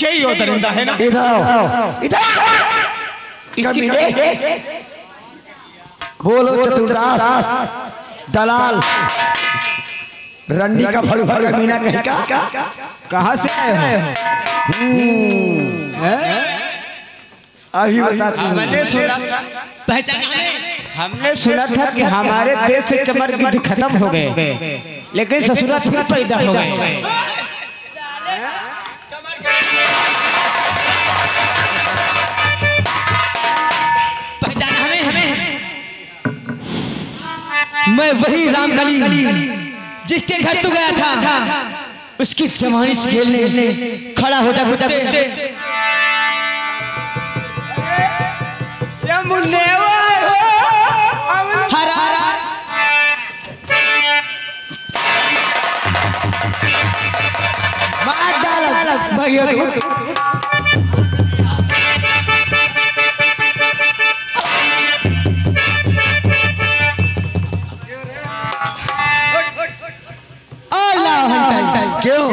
यही दरिंदा है ना इधर आओ इधर इसकी बोलो चतुर्दास दलाल रंडी का भड़ुआ का मीना कहीं का कहाँ से आए हो हैं? अभी बताती हूँ मैंने सुना था पहचाना। हमें हमने सुना था कि हमारे देश से चमर गिद्ध खत्म हो गए। लेकिन ससुरा फिर पैदा हो गए। पहचाना हमें हमें मैं वही रामकली जिसके घर तू गया था उसकी जवानी से खेलने खड़ा हो जा कुत्ते। हंटाई। क्यों?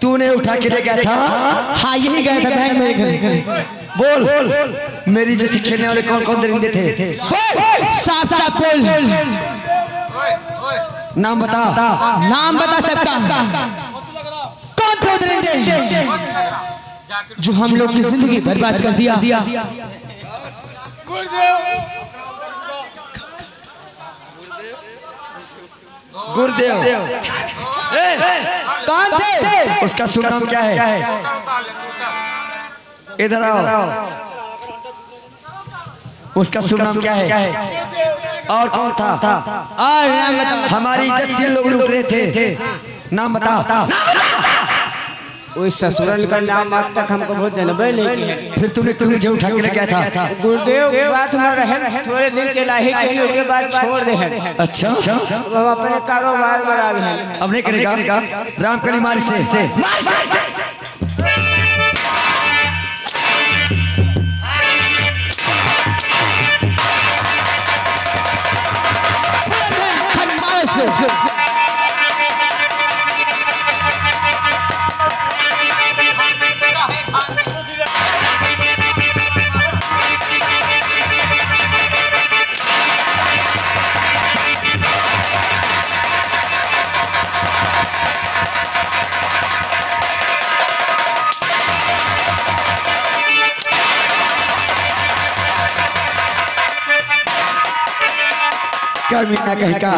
तूने उठा के ले गया था? हाँ यही गया था बहन मेरे घर। बोल। मेरी जैसी खेलने वाले कौन कौन दरिंदे थे? बोल। साफ़ साफ़ बोल। नाम बता। नाम बता सबका। कौन थे दरिंदे? जो हम लोग की ज़िंदगी बर्बाद कर दिया। गुरुदेव। कौन थे? उसका शुभ नाम क्या है? इधर आओ। उसका शुभ नाम क्या है? और कौन था? और हमारी इज़्ज़त तीन लोग लूट रहे थे। नाम बता उस ससुरन का नाम आज तक हमको बहुत जनबे नहीं किया। फिर तुमने क्यों मुझे उठा के ले गया था? गुरुदेव के साथ में रहे थोड़े दिन चला ही कहीं उसके बाद छोड़ दे हैं अच्छा। अब हम अपने कारोबार में आ गए। हैं अब नहीं करेगा। रामकली मारी से। मार से। हनुमान से क्या मीना कहीं का।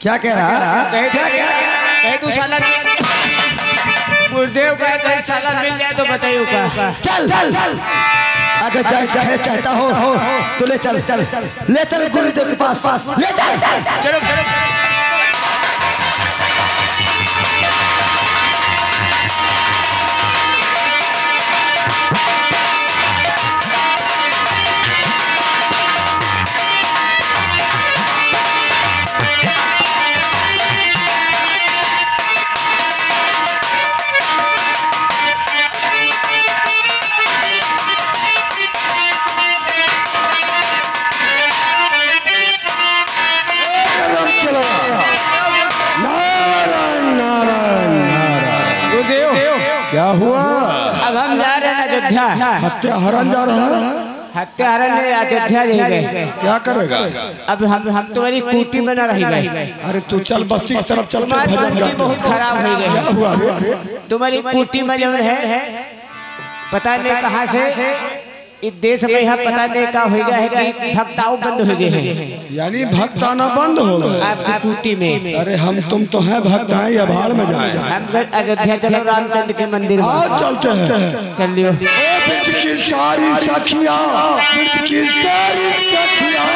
क्या कह रहा? है क्या कहे तू साला गुरुदेव का कहीं साला मिल जाए तो बताइए का। चल। अगर जाए चाहता हो तो ले चल। ले चल गुरुदेव के पास। ले चलो। चलो चलो। क्या हुआ? अब हम जा रहे हैं अयोध्या। हत्या हरण जा रहा है? हत्यारा ने अयोध्या गए। क्या करेगा? अब हम हम तुम्हारी कुटी में न गई अरे तू चल बस्ती की तरफ़ चल भजन बहुत खराब हो गई। तुम्हारी कुटी में जो है। पता नहीं कहाँ से। इस देश में यहाँ पता नहीं क्या हो गया है कि भक्ताऊ बंद हो गए हैं। यानी भक्त आना बंद हो गए। आपकी कुटी में। अरे हम तुम तो हैं भक्त हैं या भाड़ में जाए। हम अयोध्या चलो रामचंद्र के मंदिर में। चलते हैं। चलियो ब्रज की सारी सखिया की सारी सखिया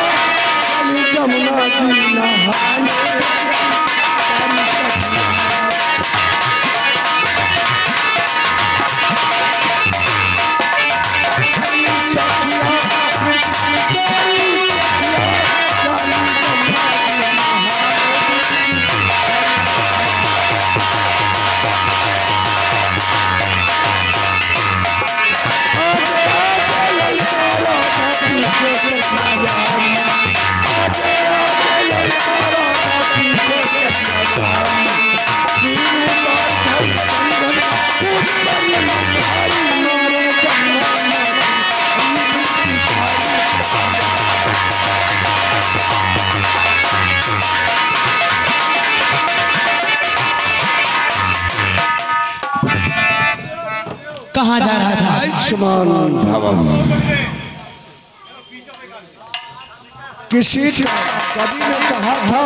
जमुना जी नहाने। कहाँ जा रहा था? आयुष्मान भवम। किसी का कवि ने कहा था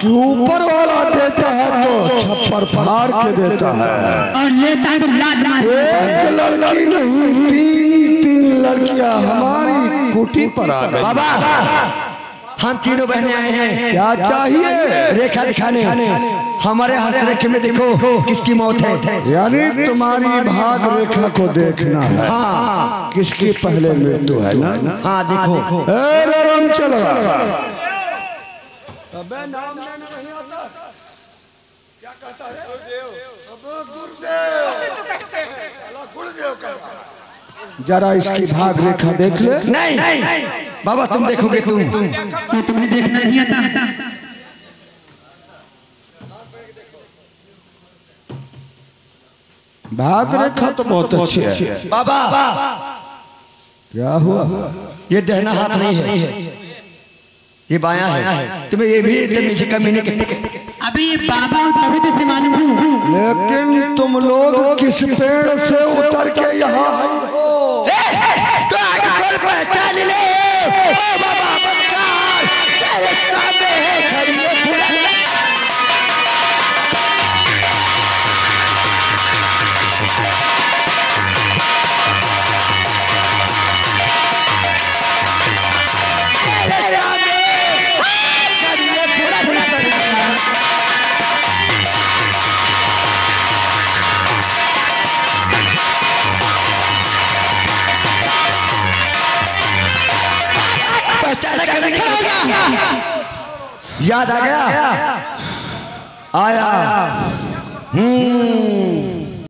कि ऊपर वाला देता है तो छप्पर फाड़ के देता है। और लेता है तो लात मार एक लड़की नहीं तीन तीन लड़कियाँ हमारी कुटी पर आ गई। बाबा हम तीनों बहने आए हैं। क्या चाहिए? रेखा दिखाने। हमारे हस्तरेखे में देखो किसकी मौत है। यानी तुम्हारी भाग रेखा को देखना है। हाँ। किसकी पहले मृत्यु है ना? हाँ देखो। राम चलो। जरा इसकी भाग रेखा देख ले। नहीं। बाबा तुम देखोगे तुम। तो तुम्हें देखना नहीं आता? भाग रेखा तो बहुत अच्छी है। बाबा। क्या हुआ ये दहना हाथ नहीं है। ये बायां है। तुम्हें ये भी इतनी सी कमी नहीं कि- अभी ये बाबा तभी तो से मालूम हूँ। लेकिन तुम लोग किस पेड़ से उतर के यहाँ तो आगे खोल पहचान ले। ओ बाबा बदकार तेरे सामने है खड़ी याद आ गया? आया। हम्म।